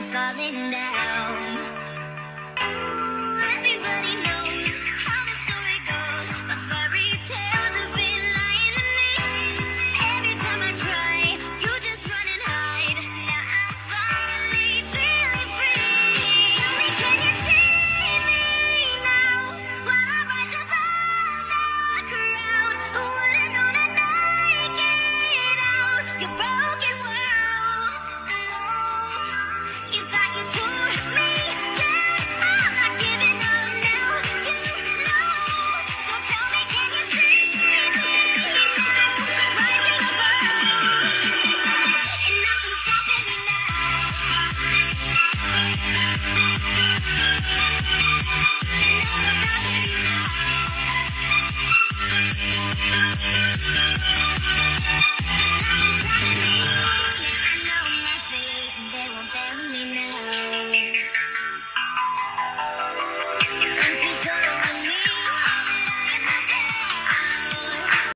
rain's falling down.